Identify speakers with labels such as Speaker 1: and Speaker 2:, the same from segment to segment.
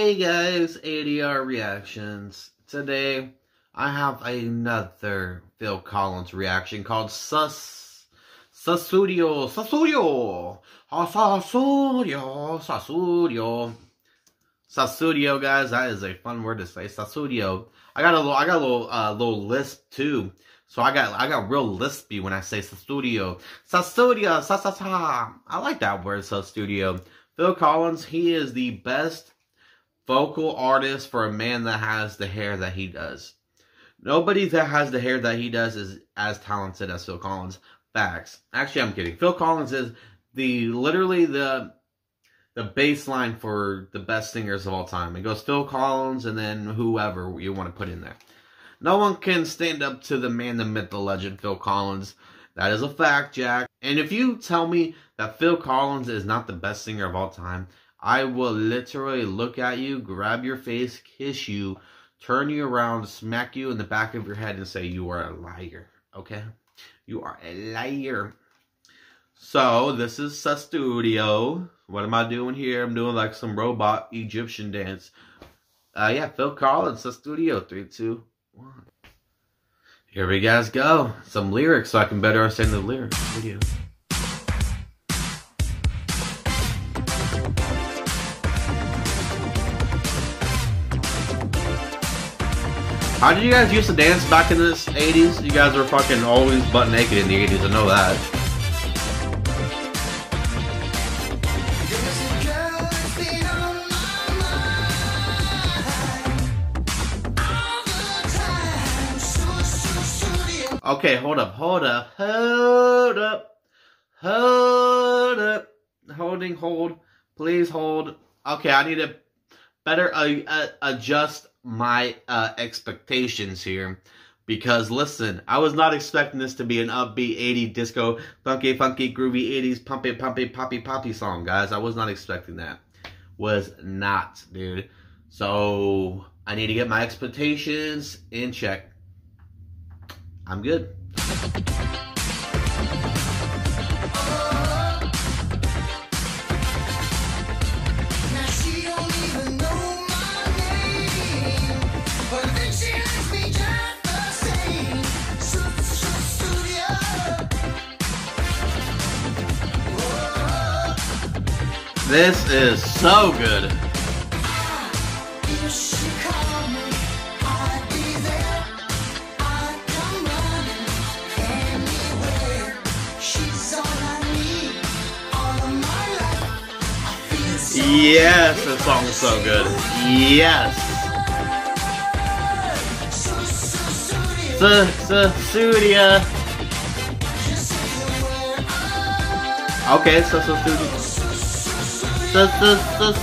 Speaker 1: Hey guys, ADR Reactions. Today, I have another Phil Collins reaction called Sus... Sussudio, Sussudio, Sussudio, Sussudio. Sussudio, guys, that is a fun word to say, Sussudio. I got a little, I got a little, uh, little lisp too. So I got, I got real lispy when I say Sussudio. Sussudio, sa. I like that word, Sussudio. Phil Collins, he is the best vocal artist for a man that has the hair that he does. Nobody that has the hair that he does is as talented as Phil Collins. Facts. Actually, I'm kidding. Phil Collins is the literally the the baseline for the best singers of all time. It goes Phil Collins and then whoever you want to put in there. No one can stand up to the man, the myth, the legend, Phil Collins. That is a fact, Jack. And if you tell me that Phil Collins is not the best singer of all time, I will literally look at you, grab your face, kiss you, turn you around, smack you in the back of your head, and say you are a liar. Okay? You are a liar. So, this is Studio. What am I doing here? I'm doing like some robot Egyptian dance. Uh, yeah, Phil Collins, Studio. Three, two, one. Here we guys go. Some lyrics so I can better understand the lyrics. Video. How did you guys used to dance back in the 80s? You guys were fucking always butt naked in the 80s, I know that. Okay, hold up, hold up, hold up, hold up, holding, hold, please hold. Okay, I need to better uh, uh, adjust my uh, expectations here. Because listen, I was not expecting this to be an upbeat 80 disco, funky, funky, groovy 80s, pumpy, pumpy, poppy, poppy song, guys. I was not expecting that. Was not, dude. So, I need to get my expectations in check. I'm good. This is so good. Yes, this song is so good. Yes. Studio. Okay, so so studio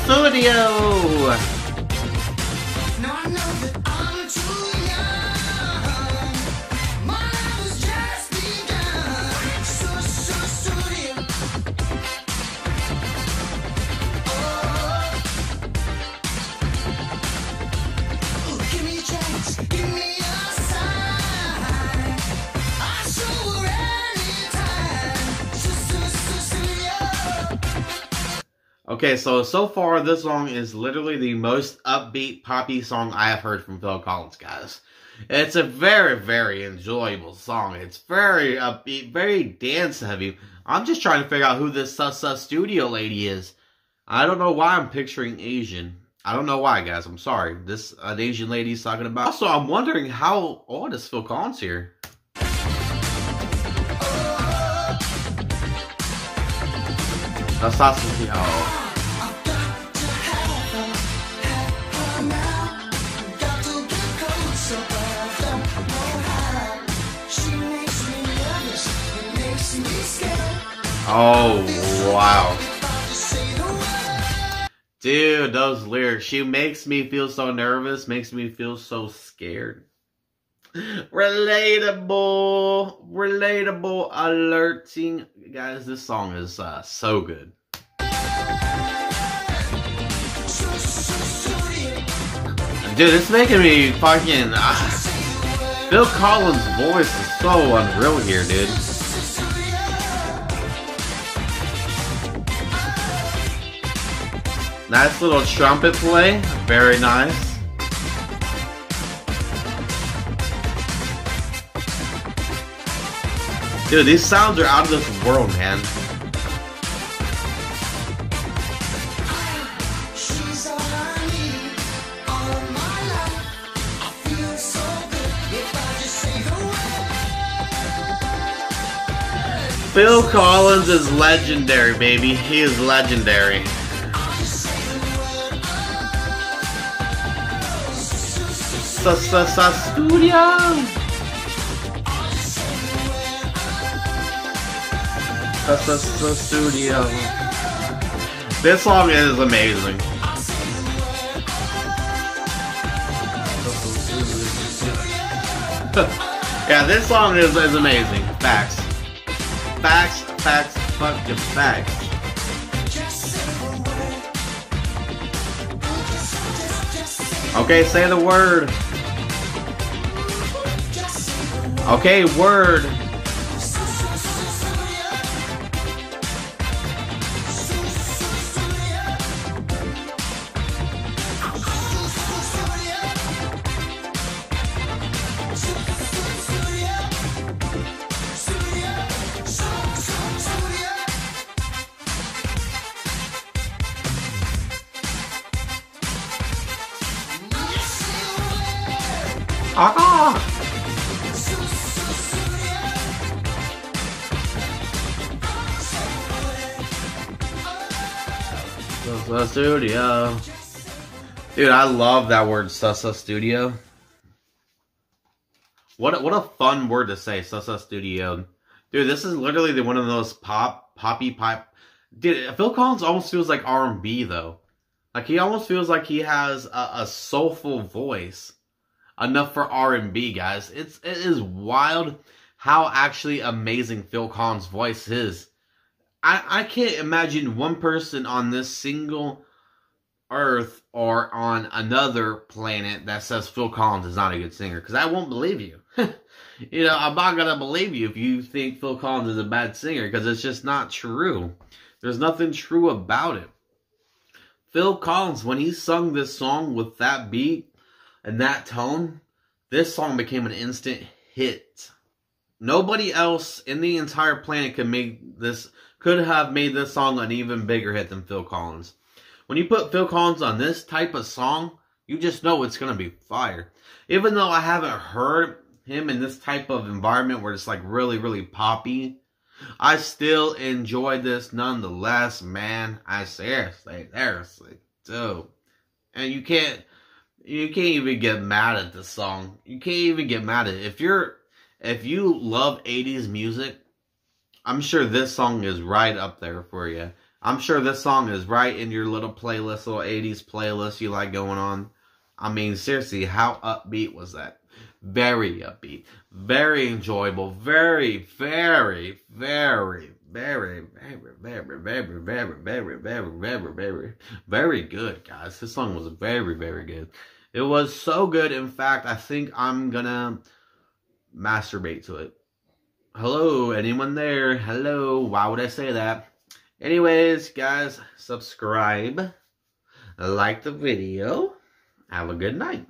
Speaker 1: studio! Okay, so so far this song is literally the most upbeat poppy song I have heard from Phil Collins, guys. It's a very, very enjoyable song. It's very upbeat, very dance heavy. I'm just trying to figure out who this Sus Sus Studio lady is. I don't know why I'm picturing Asian. I don't know why, guys. I'm sorry. This uh, Asian lady's talking about. Also, I'm wondering how old is Phil Collins here? Assassin. Oh. Oh, wow. Dude, those lyrics. She makes me feel so nervous, makes me feel so scared. Relatable, relatable, alerting. Guys, this song is uh, so good. Dude, it's making me fucking... Uh, Phil Collins' voice is so unreal here, dude. Nice little trumpet play. Very nice. Dude, these sounds are out of this world, man. Phil Collins is legendary, baby. He is legendary. Studio. Studio. This song is amazing. yeah, this song is, is amazing. Facts. Facts, facts, fucking facts. Okay, say the word. Okay, word. Ah! Sussudio. Dude, I love that word, Sussudio. What a, what a fun word to say, Sussudio. Dude, this is literally the, one of those pop, poppy pipe. Dude, Phil Collins almost feels like R&B, though. Like, he almost feels like he has a, a soulful voice enough for R&B, guys. It's it is wild how actually amazing Phil Collins' voice is. I I can't imagine one person on this single earth or on another planet that says Phil Collins is not a good singer because I won't believe you. you know, I'm not gonna believe you if you think Phil Collins is a bad singer because it's just not true. There's nothing true about it. Phil Collins, when he sung this song with that beat, and that tone, this song became an instant hit. Nobody else in the entire planet could make this could have made this song an even bigger hit than Phil Collins. When you put Phil Collins on this type of song, you just know it's gonna be fire. Even though I haven't heard him in this type of environment where it's like really, really poppy, I still enjoy this nonetheless, man. I seriously, seriously do. And you can't you can't even get mad at this song. You can't even get mad at it. If you're if you love 80s music, I'm sure this song is right up there for you. I'm sure this song is right in your little playlist, little 80s playlist you like going on. I mean, seriously, how upbeat was that? Very upbeat. Very enjoyable. Very, very, very, very, very, very, very, very, very, very, very, very, very good, guys. This song was very, very good. It was so good. In fact, I think I'm gonna masturbate to it. Hello, anyone there? Hello, why would I say that? Anyways, guys, subscribe, like the video. Have a good night.